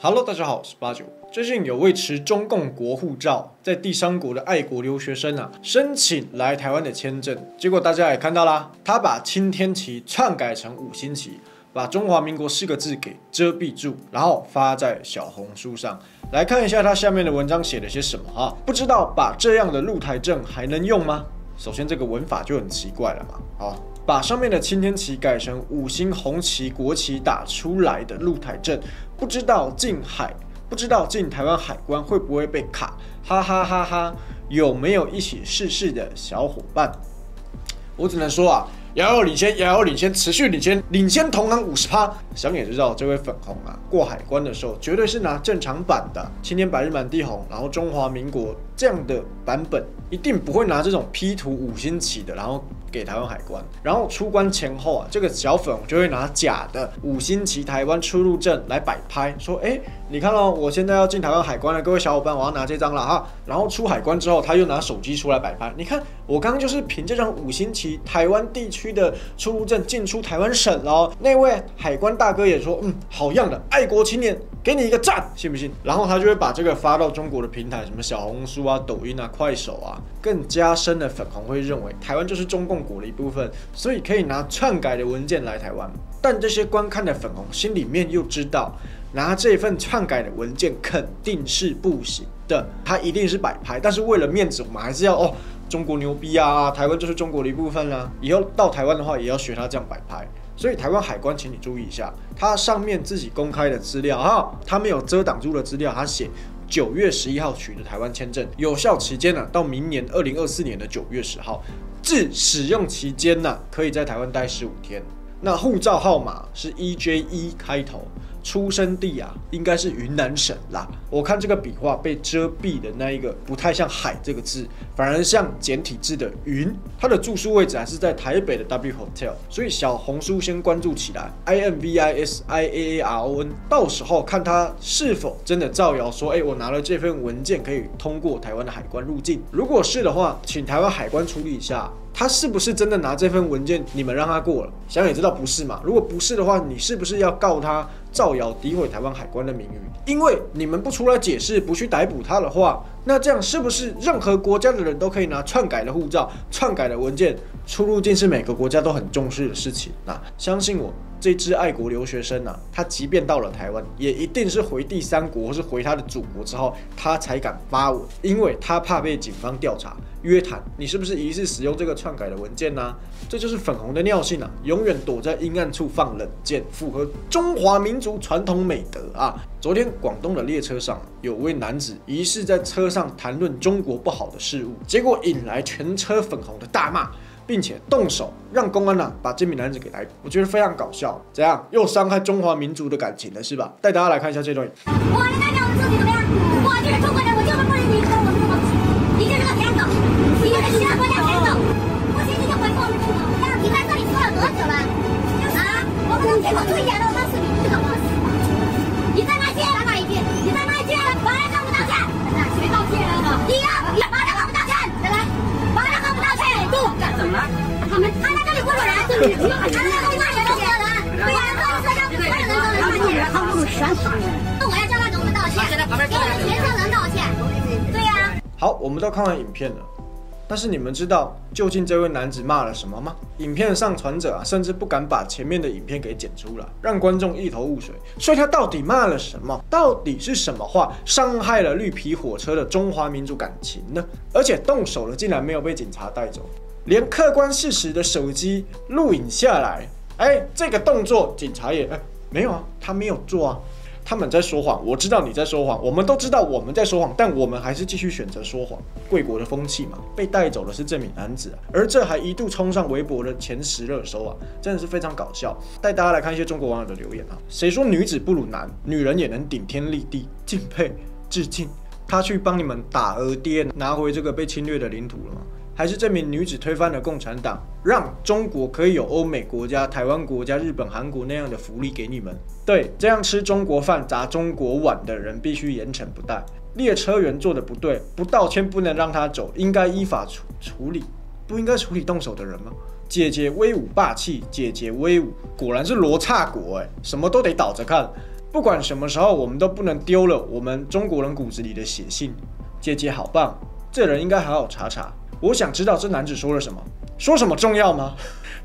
Hello，大家好，我是八九。最近有位持中共国护照在第三国的爱国留学生啊，申请来台湾的签证，结果大家也看到啦，他把青天旗篡改成五星旗，把中华民国四个字给遮蔽住，然后发在小红书上。来看一下他下面的文章写了些什么哈，不知道把这样的露台证还能用吗？首先这个文法就很奇怪了嘛，好。把上面的青天旗改成五星红旗国旗打出来的露台证，不知道进海，不知道进台湾海关会不会被卡，哈哈哈哈！有没有一起试试的小伙伴？我只能说啊。遥遥领先，遥遥领先，持续领先，领先同行五十趴。想也知道，这位粉红啊，过海关的时候绝对是拿正常版的青天白日满地红，然后中华民国这样的版本，一定不会拿这种 P 图五星旗的，然后给台湾海关。然后出关前后啊，这个小粉红就会拿假的五星旗台湾出入证来摆拍，说：哎，你看哦，我现在要进台湾海关了，各位小伙伴，我要拿这张了哈。然后出海关之后，他又拿手机出来摆拍，你看我刚刚就是凭这张五星旗台湾地区。的出入证进出台湾省哦，那位海关大哥也说，嗯，好样的，爱国青年，给你一个赞，信不信？然后他就会把这个发到中国的平台，什么小红书啊、抖音啊、快手啊，更加深的粉红会认为台湾就是中共国的一部分，所以可以拿篡改的文件来台湾。但这些观看的粉红心里面又知道，拿这份篡改的文件肯定是不行的，他一定是摆拍。但是为了面子，我们还是要哦。中国牛逼啊！台湾就是中国的一部分啦。以后到台湾的话，也要学他这样摆拍。所以台湾海关，请你注意一下，它上面自己公开的资料哈，它没有遮挡住的资料，它写九月十一号取得台湾签证，有效期间呢，到明年二零二四年的九月十号，至使用期间呢，可以在台湾待十五天。那护照号码是 EJ 一开头。出生地啊，应该是云南省啦。我看这个笔画被遮蔽的那一个，不太像“海”这个字，反而像简体字的“云”。它的住宿位置还是在台北的 W Hotel，所以小红书先关注起来，I N V I S I A A R O N。到时候看他是否真的造谣说，哎，我拿了这份文件可以通过台湾的海关入境。如果是的话，请台湾海关处理一下。他是不是真的拿这份文件？你们让他过了，想也知道不是嘛。如果不是的话，你是不是要告他造谣、诋毁台湾海关的名誉？因为你们不出来解释，不去逮捕他的话，那这样是不是任何国家的人都可以拿篡改的护照、篡改的文件出入境？是每个国家都很重视的事情。那相信我。这支爱国留学生呢，他即便到了台湾，也一定是回第三国或是回他的祖国之后，他才敢发文，因为他怕被警方调查约谈。你是不是疑似使用这个篡改的文件呢？这就是粉红的尿性啊！永远躲在阴暗处放冷箭，符合中华民族传统美德啊！昨天广东的列车上，有位男子疑似在车上谈论中国不好的事物，结果引来全车粉红的大骂。并且动手让公安呢把这名男子给逮捕，我觉得非常搞笑。怎样又伤害中华民族的感情了是吧？带大家来看一下这段。我的代表，我自己怎么样？我就是中国人，我就是不允许你跟我们中国你就是个骗子，你就是其他国家好，我们都看完影片了，但是你们知道究竟这位男子骂了什么吗？影片的上传者啊，甚至不敢把前面的影片给剪出来，让观众一头雾水。所以他到底骂了什么？到底是什么话伤害了绿皮火车的中华民族感情呢？而且动手了，竟然没有被警察带走。连客观事实的手机录影下来，哎，这个动作警察也哎没有啊，他没有做啊，他们在说谎，我知道你在说谎，我们都知道我们在说谎，但我们还是继续选择说谎。贵国的风气嘛，被带走的是这名男子，而这还一度冲上微博的前十热搜啊，真的是非常搞笑。带大家来看一些中国网友的留言啊，谁说女子不如男，女人也能顶天立地，敬佩致敬。他去帮你们打额爹，拿回这个被侵略的领土了吗？还是这名女子推翻了共产党，让中国可以有欧美国家、台湾国家、日本、韩国那样的福利给你们。对，这样吃中国饭、砸中国碗的人必须严惩不贷。列车员做的不对，不道歉不能让他走，应该依法处处理，不应该处理动手的人吗？姐姐威武霸气，姐姐威武，果然是罗刹国哎，什么都得倒着看。不管什么时候，我们都不能丢了我们中国人骨子里的血性。姐姐好棒，这人应该好好查查。我想知道这男子说了什么，说什么重要吗？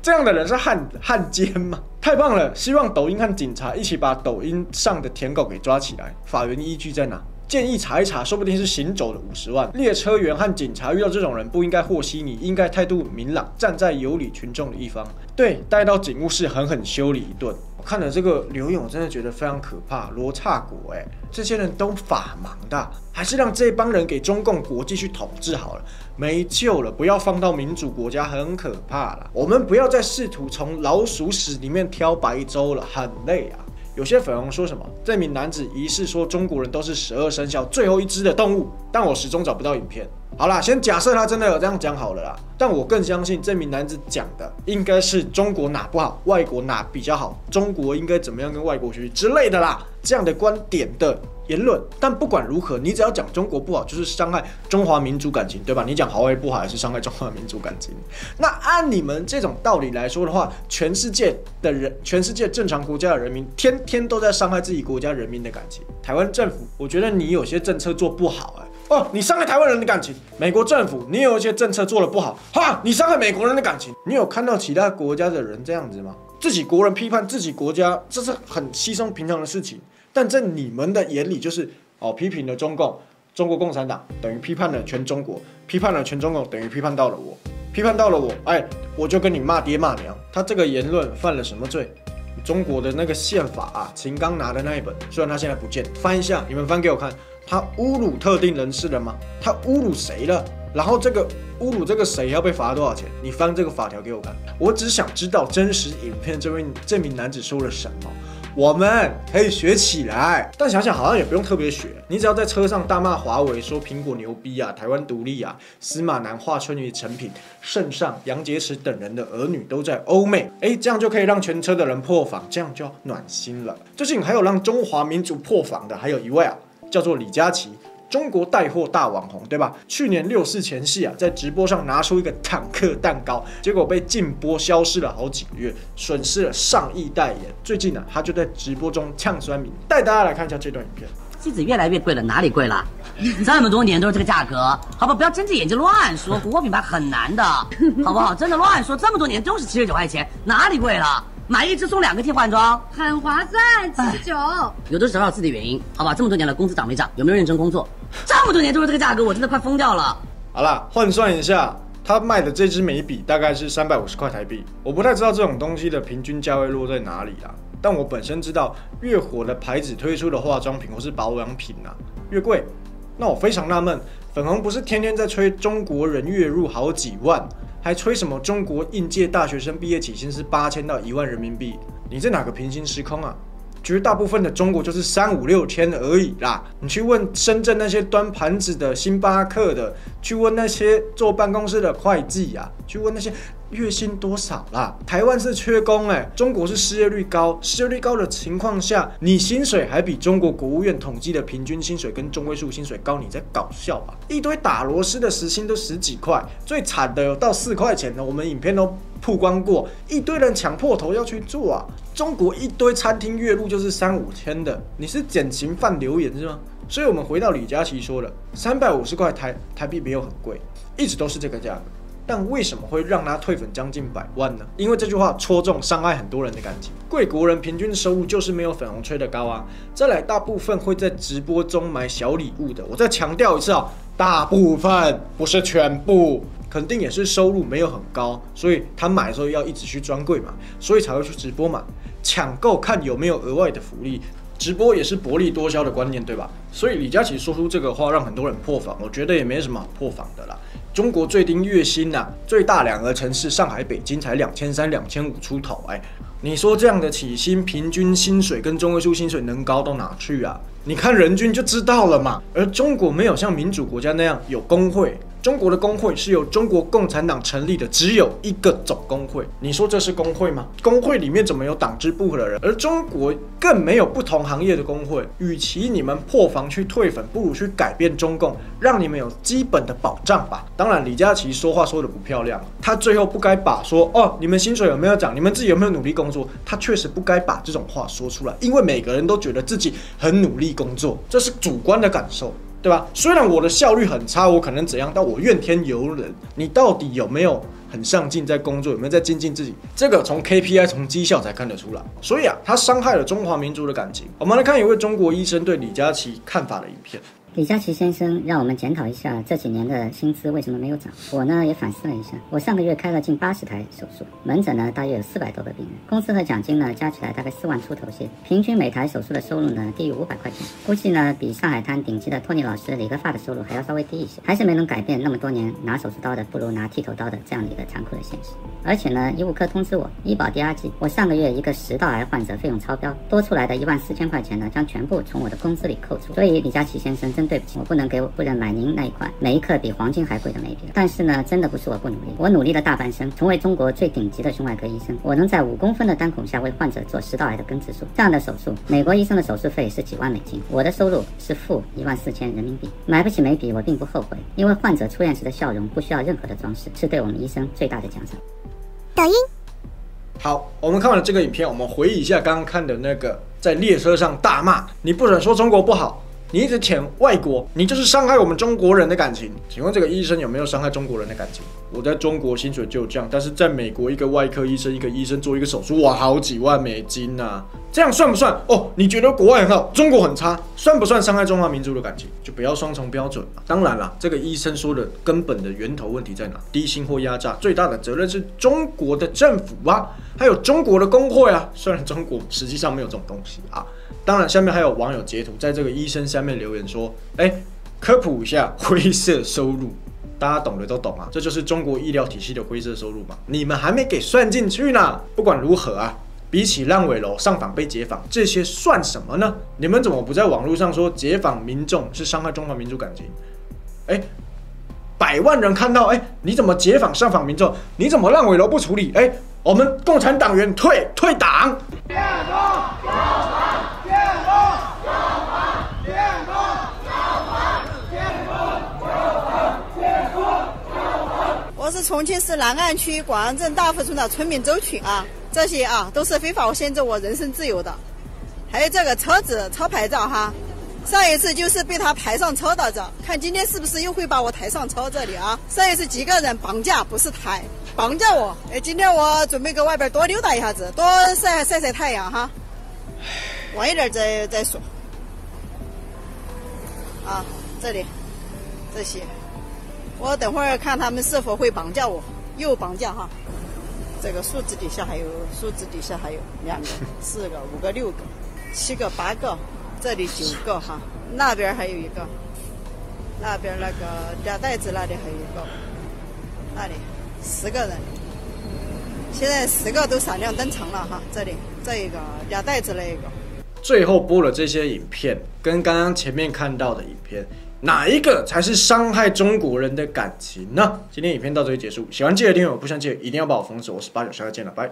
这样的人是汉汉奸吗？太棒了！希望抖音和警察一起把抖音上的舔狗给抓起来。法源依据在哪？建议查一查，说不定是行走的五十万。列车员和警察遇到这种人，不应该和稀泥，应该态度明朗，站在有理群众的一方。对，带到警务室狠狠修理一顿。看了这个刘勇，真的觉得非常可怕。罗刹国，哎，这些人都法盲的，还是让这帮人给中共国际去统治好了，没救了。不要放到民主国家，很可怕了。我们不要再试图从老鼠屎里面挑白粥了，很累啊。有些粉红说什么这名男子疑似说中国人都是十二生肖最后一只的动物，但我始终找不到影片。好啦，先假设他真的有这样讲好了啦，但我更相信这名男子讲的应该是中国哪不好，外国哪比较好，中国应该怎么样跟外国学习之类的啦，这样的观点的。言论，但不管如何，你只要讲中国不好，就是伤害中华民族感情，对吧？你讲华为不好，也是伤害中华民族感情。那按你们这种道理来说的话，全世界的人，全世界正常国家的人民，天天都在伤害自己国家人民的感情。台湾政府，我觉得你有些政策做不好，哎，哦，你伤害台湾人的感情。美国政府，你有一些政策做的不好，哈，你伤害美国人的感情。你有看到其他国家的人这样子吗？自己国人批判自己国家，这是很稀松平常的事情。但在你们的眼里，就是哦，批评了中共，中国共产党等于批判了全中国，批判了全中共等于批判到了我，批判到了我，哎，我就跟你骂爹骂娘。他这个言论犯了什么罪？中国的那个宪法啊，秦刚拿的那一本，虽然他现在不见，翻一下，你们翻给我看，他侮辱特定人士了吗？他侮辱谁了？然后这个侮辱这个谁要被罚多少钱？你翻这个法条给我看，我只想知道真实影片这位这名男子说了什么。我们可以学起来，但想想好像也不用特别学。你只要在车上大骂华为，说苹果牛逼啊，台湾独立啊，司马南华春雨成品，圣上杨洁篪等人的儿女都在欧美，哎，这样就可以让全车的人破防，这样就暖心了。最近还有让中华民族破防的，还有一位啊，叫做李佳琦。中国带货大网红，对吧？去年六四前夕啊，在直播上拿出一个坦克蛋糕，结果被禁播消失了好几个月，损失了上亿代言。最近呢，他就在直播中呛酸民，带大家来看一下这段影片。机子越来越贵了，哪里贵了？这么多年都是这个价格，好吧？不要睁着眼睛乱说，国货品牌很难的，好不好？真的乱说，这么多年都是七十九块钱，哪里贵了？买一支送两个替换装，很划算，七十九。有的时候有自己的原因，好吧？这么多年了，工资涨没涨？有没有认真工作？这么多年都是这个价格，我真的快疯掉了。好了，换算一下，他卖的这支眉笔大概是三百五十块台币。我不太知道这种东西的平均价位落在哪里啊，但我本身知道，越火的牌子推出的化妆品或是保养品啊，越贵。那我非常纳闷，粉红不是天天在吹中国人月入好几万？还吹什么中国应届大学生毕业起薪是八千到一万人民币？你在哪个平行时空啊？绝大部分的中国就是三五六千而已啦。你去问深圳那些端盘子的星巴克的，去问那些坐办公室的会计啊，去问那些。月薪多少啦？台湾是缺工哎，中国是失业率高，失业率高的情况下，你薪水还比中国国务院统计的平均薪水跟中位数薪水高，你在搞笑吧？一堆打螺丝的时薪都十几块，最惨的有到四块钱的，我们影片都曝光过，一堆人抢破头要去做啊！中国一堆餐厅月入就是三五千的，你是减刑犯留言是吗？所以我们回到李佳琦说的，三百五十块台台币没有很贵，一直都是这个价格。但为什么会让他退粉将近百万呢？因为这句话戳中伤害很多人的感情。贵国人平均收入就是没有粉红吹的高啊！再来，大部分会在直播中买小礼物的。我再强调一次啊，大部分不是全部，肯定也是收入没有很高，所以他买的时候要一直去专柜嘛，所以才会去直播嘛，抢购看有没有额外的福利。直播也是薄利多销的观念，对吧？所以李佳琦说出这个话，让很多人破防，我觉得也没什么好破防的啦。中国最低月薪呐，最大两个城市上海、北京才两千三、两千五出头。哎，你说这样的起薪平均薪水跟中位数薪水能高到哪去啊？你看人均就知道了嘛。而中国没有像民主国家那样有工会，中国的工会是由中国共产党成立的，只有一个总工会。你说这是工会吗？工会里面怎么有党支部的人？而中国更没有不同行业的工会。与其你们破防去退粉，不如去改变中共，让你们有基本的保障吧。当然，李佳琦说话说的不漂亮，他最后不该把说哦，你们薪水有没有涨？你们自己有没有努力工作？他确实不该把这种话说出来，因为每个人都觉得自己很努力工作，这是主观的感受。对吧？虽然我的效率很差，我可能怎样，但我怨天尤人。你到底有没有很上进在工作？有没有在精进自己？这个从 KPI 从绩效才看得出来。所以啊，他伤害了中华民族的感情。我们来看一位中国医生对李佳琦看法的影片。李佳琦先生，让我们检讨一下这几年的薪资为什么没有涨。我呢也反思了一下，我上个月开了近八十台手术，门诊呢大约有四百多个病人，工资和奖金呢加起来大概四万出头些，平均每台手术的收入呢低于五百块钱，估计呢比上海滩顶级的托尼老师理个发的收入还要稍微低一些，还是没能改变那么多年拿手术刀的不如拿剃头刀的这样的一个残酷的现实。而且呢，医务科通知我，医保第二季，我上个月一个食道癌患者费用超标，多出来的一万四千块钱呢将全部从我的工资里扣除。所以李佳琦先生真对不起，我不能给我夫人买您那一款每一克比黄金还贵的眉笔。但是呢，真的不是我不努力，我努力了大半生，成为中国最顶级的胸外科医生。我能在五公分的单孔下为患者做食道癌的根治术，这样的手术，美国医生的手术费是几万美金，我的收入是负一万四千人民币。买不起眉笔，我并不后悔，因为患者出院时的笑容不需要任何的装饰，是对我们医生最大的奖赏。抖音，好，我们看完了这个影片，我们回忆一下刚刚看的那个在列车上大骂，你不准说中国不好。你一直舔外国，你就是伤害我们中国人的感情。请问这个医生有没有伤害中国人的感情？我在中国薪水就这样，但是在美国一个外科医生，一个医生做一个手术，哇，好几万美金呐！这样算不算？哦，你觉得国外很好，中国很差，算不算伤害中华民族的感情？就不要双重标准了。当然了，这个医生说的根本的源头问题在哪？低薪或压榨，最大的责任是中国的政府啊，还有中国的工会啊。虽然中国实际上没有这种东西啊。当然，下面还有网友截图，在这个医生下面留言说：“哎，科普一下灰色收入，大家懂的都懂啊，这就是中国医疗体系的灰色收入嘛，你们还没给算进去呢。不管如何啊，比起烂尾楼、上访被解访，这些算什么呢？你们怎么不在网络上说解访民众是伤害中华民族感情？哎，百万人看到，哎，你怎么解访上访民众？你怎么烂尾楼不处理？哎，我们共产党员退退党。”我是重庆市南岸区广安镇大福村的村民周群啊，这些啊都是非法限制我人身自由的。还有这个车子抄牌照哈，上一次就是被他抬上车的，这看今天是不是又会把我抬上车这里啊？上一次几个人绑架，不是抬，绑架我。哎，今天我准备搁外边多溜达一下子，多晒晒晒太阳哈。晚一点再再说。啊，这里这些。我等会儿看他们是否会绑架我，又绑架哈。这个树枝底下还有树枝底下还有两个、四个、五个、六个、七个、八个，这里九个哈。那边还有一个，那边那个夹袋子那里还有一个，那里十个人。现在十个都闪亮登场了哈。这里这一个夹袋子那一个。最后播了这些影片，跟刚刚前面看到的影片。哪一个才是伤害中国人的感情呢？今天影片到这里结束，喜欢记得订阅，我不想记得一定要把我封死。我是八九，下次见了，拜。